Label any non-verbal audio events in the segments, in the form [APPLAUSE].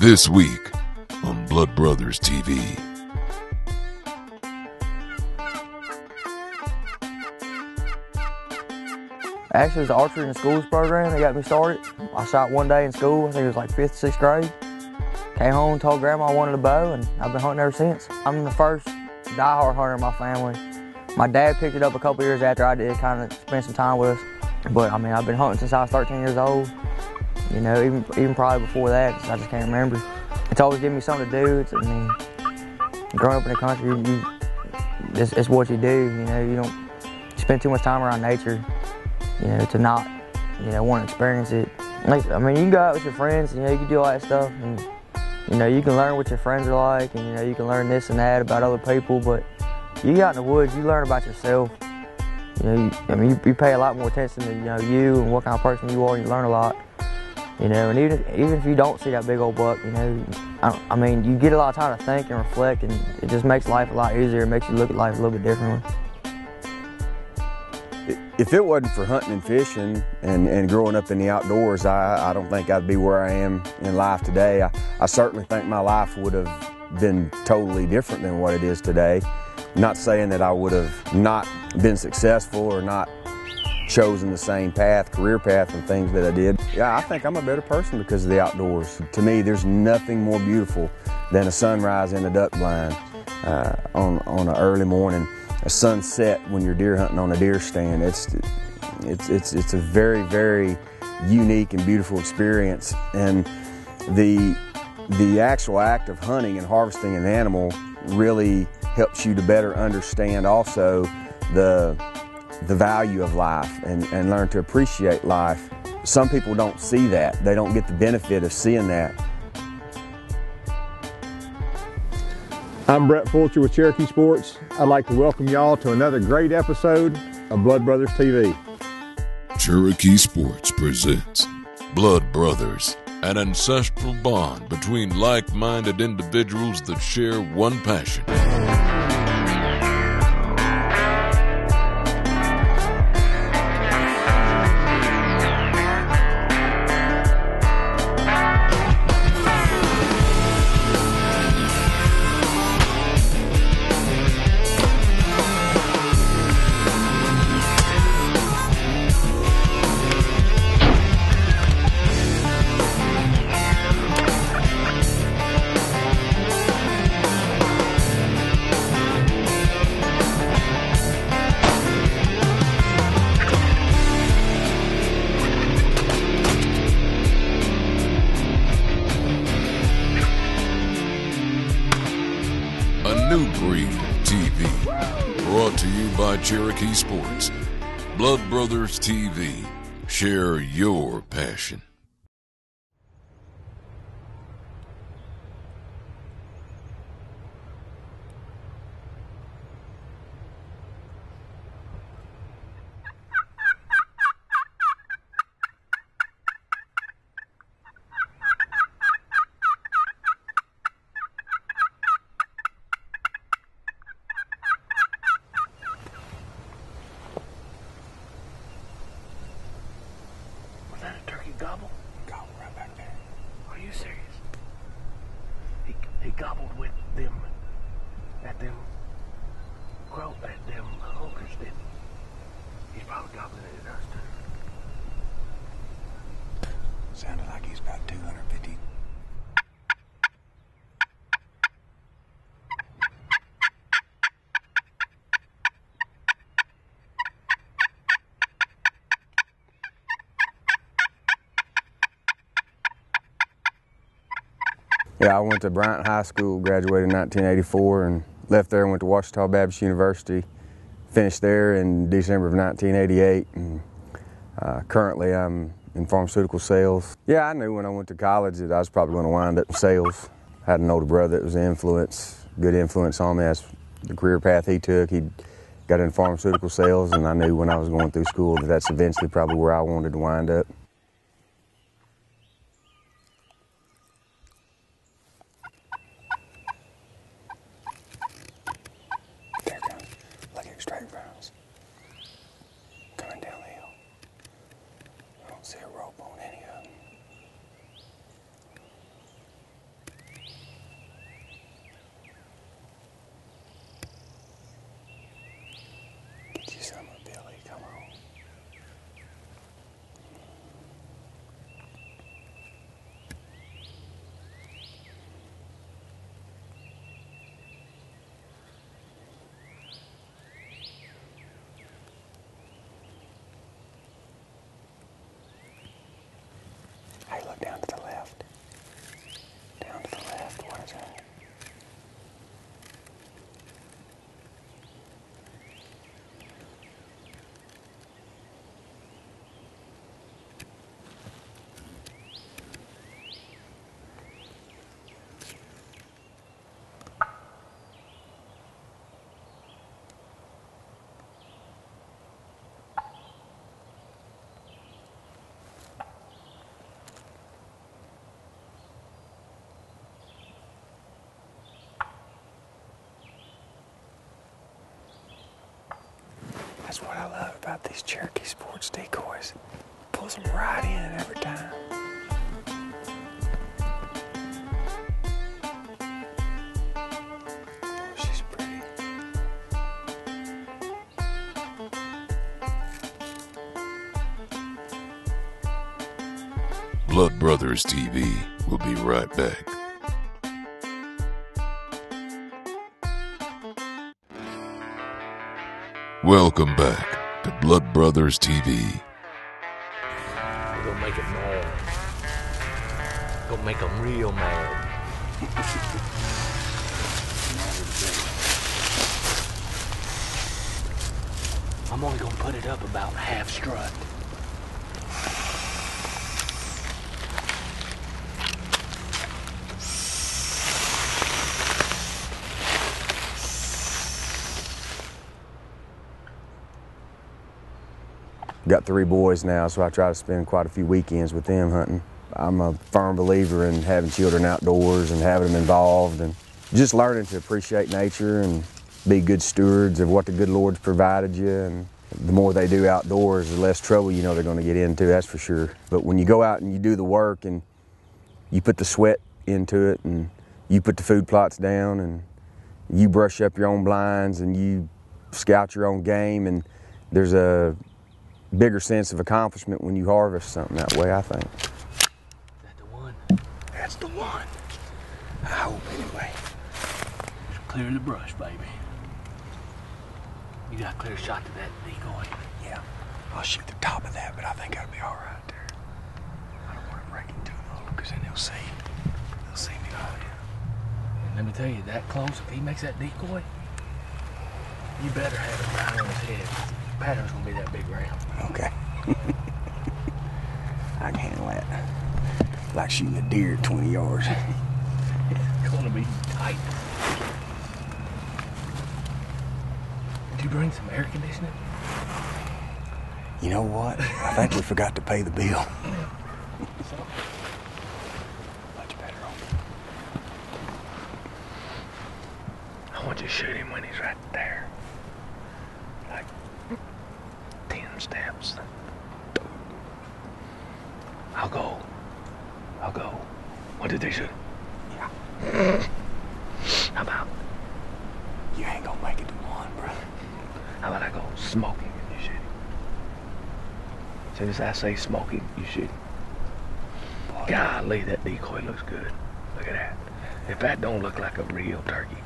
This week on Blood Brothers TV. Actually, it was the archery in schools program that got me started. I shot one day in school, I think it was like fifth, sixth grade. Came home, told grandma I wanted a bow, and I've been hunting ever since. I'm the first diehard hunter in my family. My dad picked it up a couple years after I did, kind of spend some time with us. But I mean, I've been hunting since I was 13 years old. You know, even even probably before that, I just can't remember. It's always given me something to do. It's, I mean, growing up in the country, you, it's, it's what you do. You know, you don't spend too much time around nature. You know, to not, you know, want to experience it. Like, I mean, you can go out with your friends, you know, you can do all that stuff, and you know, you can learn what your friends are like, and you know, you can learn this and that about other people. But you get out in the woods, you learn about yourself. You know, you, I mean, you, you pay a lot more attention to you know you and what kind of person you are. You learn a lot. You know, and even even if you don't see that big old buck, you know, I, I mean, you get a lot of time to think and reflect, and it just makes life a lot easier. It makes you look at life a little bit differently. If it wasn't for hunting and fishing and, and growing up in the outdoors, I, I don't think I'd be where I am in life today. I, I certainly think my life would have been totally different than what it is today. Not saying that I would have not been successful or not chosen the same path, career path, and things that I did. Yeah, I think I'm a better person because of the outdoors. To me, there's nothing more beautiful than a sunrise in a duck blind uh, on on an early morning, a sunset when you're deer hunting on a deer stand. It's it's it's it's a very very unique and beautiful experience, and the the actual act of hunting and harvesting an animal really helps you to better understand also the the value of life and, and learn to appreciate life. Some people don't see that. They don't get the benefit of seeing that. I'm Brett Fulcher with Cherokee Sports. I'd like to welcome y'all to another great episode of Blood Brothers TV. Cherokee Sports presents Blood Brothers, an ancestral bond between like minded individuals that share one passion. By Cherokee Sports. Blood Brothers TV. Share your passion. Was that a turkey gobble? Gobble right back there. Are you serious? He, he gobbled with them, at them, crow, at them hookers, didn't Sounded like he's about 250. Yeah, I went to Bryant High School, graduated in 1984, and left there and went to Ouachita Baptist University. Finished there in December of 1988, and uh, currently I'm in pharmaceutical sales. Yeah, I knew when I went to college that I was probably going to wind up in sales. had an older brother that was an influence, good influence on me. That's the career path he took. He got in pharmaceutical sales, and I knew when I was going through school that that's eventually probably where I wanted to wind up. There it comes. Look at straight browns. Coming down the hill. I don't see a rope on any of them. What I love about these Cherokee Sports decoys. Pulls them right in every time. She's pretty. Blood Brothers TV will be right back. Welcome back to Blood Brothers TV. We're gonna make it mad. Gonna make them real mad. [LAUGHS] I'm only gonna put it up about half strut. Got three boys now, so I try to spend quite a few weekends with them hunting. I'm a firm believer in having children outdoors and having them involved and just learning to appreciate nature and be good stewards of what the good Lord's provided you. And the more they do outdoors, the less trouble you know they're going to get into, that's for sure. But when you go out and you do the work and you put the sweat into it and you put the food plots down and you brush up your own blinds and you scout your own game and there's a bigger sense of accomplishment when you harvest something that way, I think. That the one? That's the one. I hope anyway. Just clear the brush, baby. You got a clear shot to that decoy. Yeah, I'll shoot the top of that, but I think I'll be all right there. I don't want to break it too low, because then they'll see. They'll see me out here. And let me tell you, that close, if he makes that decoy, you better have it right on his head. Pattern's gonna be that big round. Okay. [LAUGHS] I can handle that. Like shooting a deer at 20 yards. [LAUGHS] It's gonna be tight. Did you bring some air conditioning? You know what? I think we forgot to pay the bill. [LAUGHS] Much better I want you to shoot him when he's right there. Like steps. I'll go. I'll go. What did they shoot? Yeah. How about You ain't gonna make it to one, brother. how about I go smoking and you shoot? As soon as I say smoking, you him. Golly, that decoy looks good. Look at that. If that don't look like a real turkey.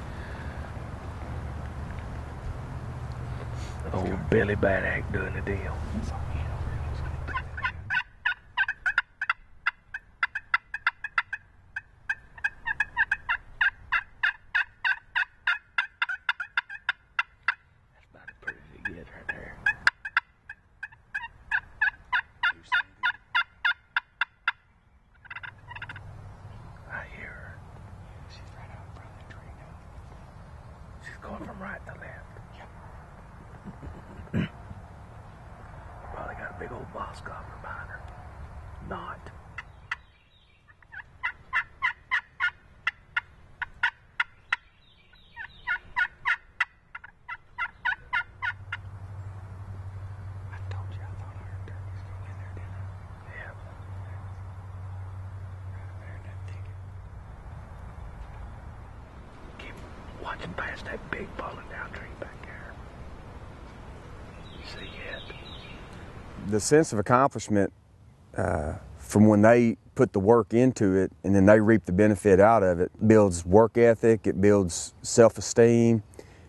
Oh. Old Billy Badack doing the deal. That's about as pretty as it gets right there. I hear her. She's right out in front of the tree now. She's going from right to left. Probably copper behind. Not. I told you I thought I heard turkeys go in there, didn't I? Yeah. Right there in that thicket. Keep watching past that big falling down tree back there. You see it? The sense of accomplishment uh, from when they put the work into it and then they reap the benefit out of it builds work ethic, it builds self esteem,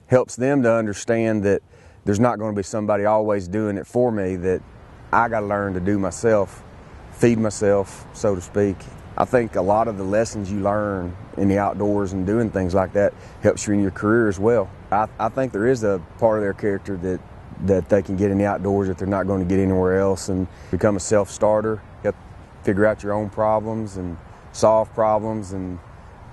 helps them to understand that there's not going to be somebody always doing it for me, that I got to learn to do myself, feed myself, so to speak. I think a lot of the lessons you learn in the outdoors and doing things like that helps you in your career as well. I, I think there is a part of their character that that they can get in the outdoors if they're not going to get anywhere else and become a self-starter, help figure out your own problems and solve problems and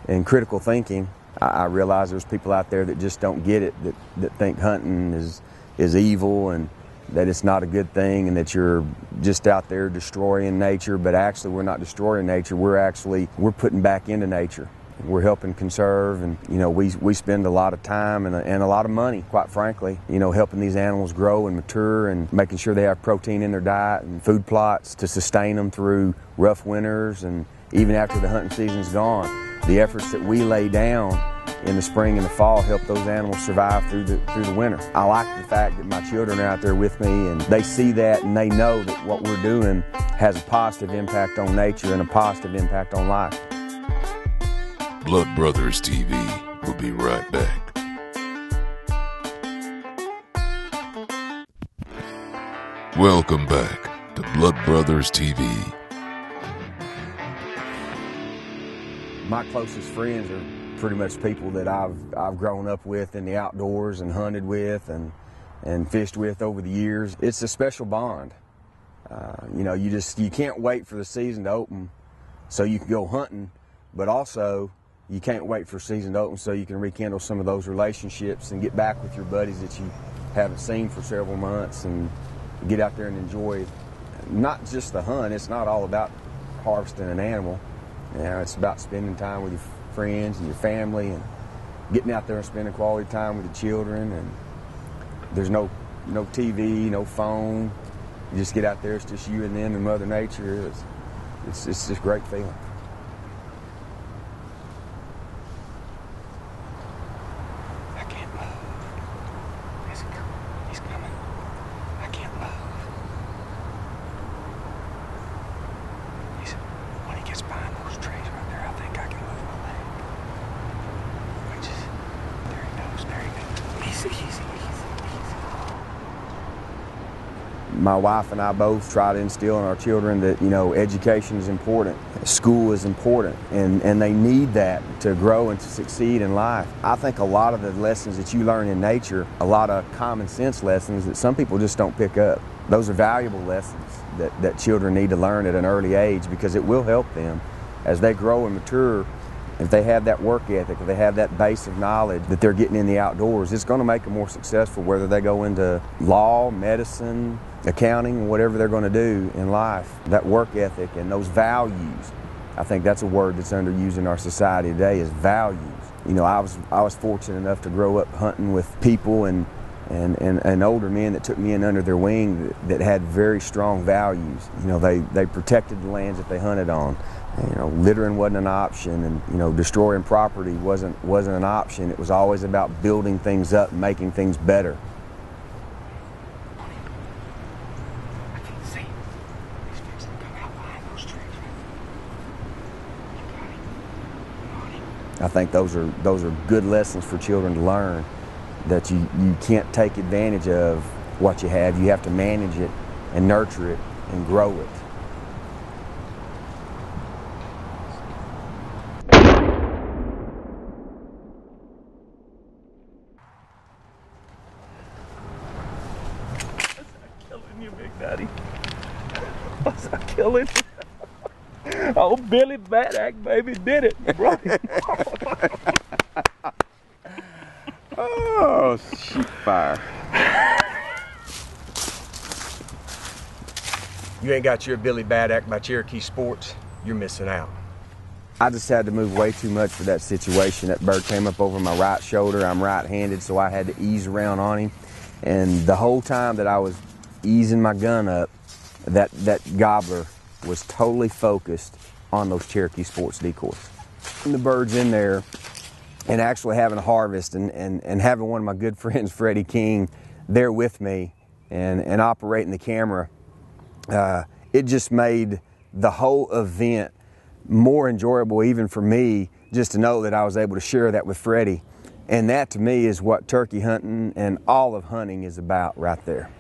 and critical thinking. I, I realize there's people out there that just don't get it, that, that think hunting is is evil and that it's not a good thing and that you're just out there destroying nature, but actually we're not destroying nature. We're actually we're putting back into nature. We're helping conserve, and you know we we spend a lot of time and a, and a lot of money, quite frankly, you know, helping these animals grow and mature, and making sure they have protein in their diet and food plots to sustain them through rough winters and even after the hunting season's gone. The efforts that we lay down in the spring and the fall help those animals survive through the through the winter. I like the fact that my children are out there with me and they see that and they know that what we're doing has a positive impact on nature and a positive impact on life. Blood Brothers TV will be right back. Welcome back to Blood Brothers TV. My closest friends are pretty much people that I've I've grown up with in the outdoors and hunted with and and fished with over the years. It's a special bond. Uh, you know, you just you can't wait for the season to open so you can go hunting, but also you can't wait for season to open so you can rekindle some of those relationships and get back with your buddies that you haven't seen for several months and get out there and enjoy not just the hunt. It's not all about harvesting an animal. You know, it's about spending time with your friends and your family and getting out there and spending quality time with the children. And there's no no TV, no phone. You just get out there. It's just you and them and Mother Nature. It's it's, it's just a great feeling. I can't move. Is he coming? He's coming. I can't move. He's, when he gets behind those trees right there, I think I can move my leg. Wait, just, there he goes, there he goes. Easy, easy, easy, easy. My wife and I both try to instill in our children that you know education is important, school is important, and, and they need that to grow and to succeed in life. I think a lot of the lessons that you learn in nature, a lot of common sense lessons that some people just don't pick up. Those are valuable lessons that, that children need to learn at an early age because it will help them as they grow and mature if they have that work ethic, if they have that base of knowledge that they're getting in the outdoors, it's going to make them more successful whether they go into law, medicine, accounting, whatever they're going to do in life. That work ethic and those values, I think that's a word that's underused in our society today is values. You know, I was I was fortunate enough to grow up hunting with people and and, and, and older men that took me in under their wing that, that had very strong values. You know, they, they protected the lands that they hunted on. You know, littering wasn't an option, and you know, destroying property wasn't wasn't an option. It was always about building things up, making things better. I can't see him. He's fixing to come out behind those trees. You got him. You got him. I think those are those are good lessons for children to learn. That you you can't take advantage of what you have. You have to manage it and nurture it and grow it. killing you, Big Daddy. What's that killing? [LAUGHS] oh, Billy Bad Act, baby, did it, bro. [LAUGHS] Oh, sheep fire. You ain't got your Billy Bad Act by Cherokee Sports, you're missing out. I just had to move way too much for that situation. That bird came up over my right shoulder. I'm right handed, so I had to ease around on him. And the whole time that I was easing my gun up, that, that gobbler was totally focused on those Cherokee Sports decoys. And the bird's in there, and actually having a harvest and, and, and having one of my good [LAUGHS] friends, Freddy King, there with me and, and operating the camera, uh, it just made the whole event more enjoyable even for me just to know that I was able to share that with Freddy. And that to me is what turkey hunting and all of hunting is about right there.